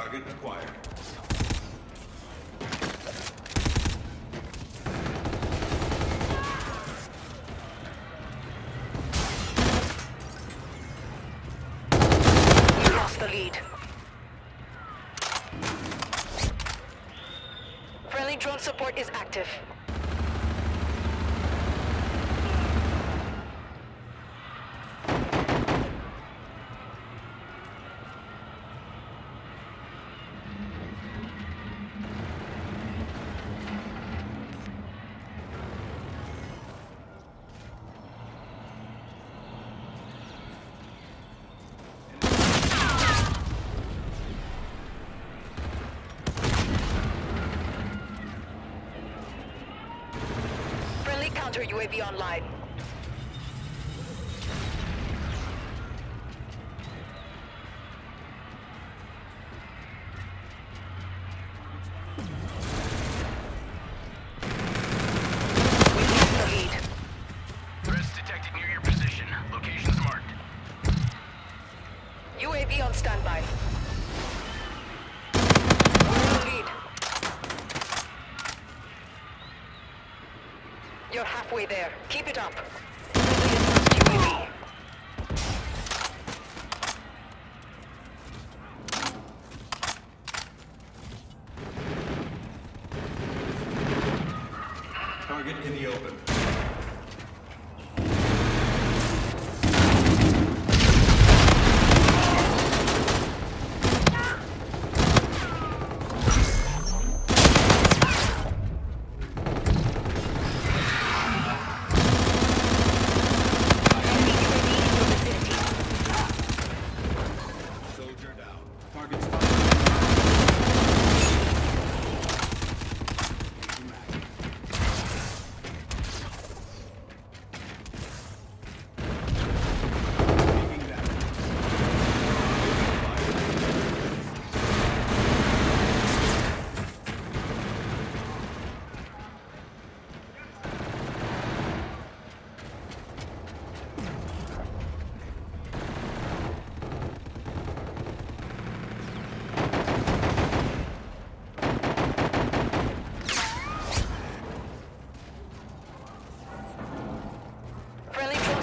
Target acquired. Friendly drone support is active. Friendly counter UAV online. We lost the lead. Threats detected near your position. Locations marked. UAV on standby. We're in the lead. You're halfway there. Keep it up. Target in the open.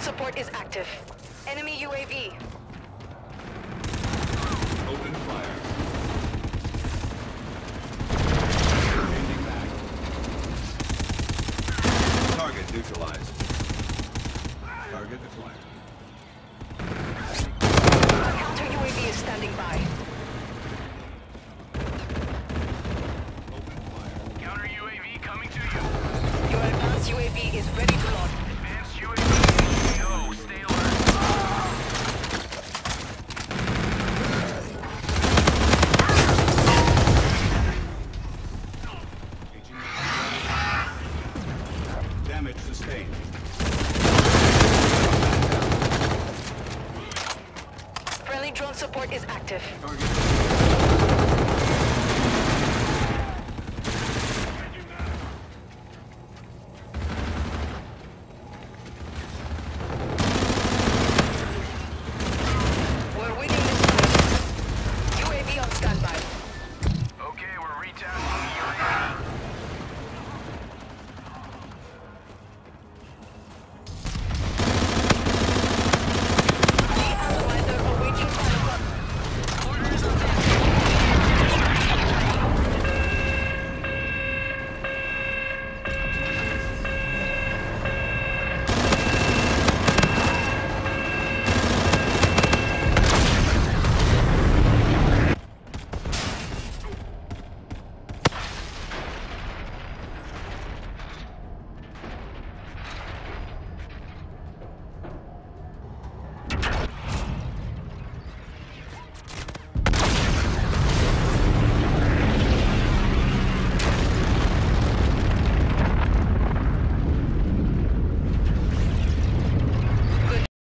support is active. Enemy UAV. Open fire. Changing back. Target neutralized. Target acquired. Counter UAV is standing by. Open fire. Counter UAV coming to you. Your advanced UAV is ready to launch. Damage sustained. Friendly drone support is active. Target.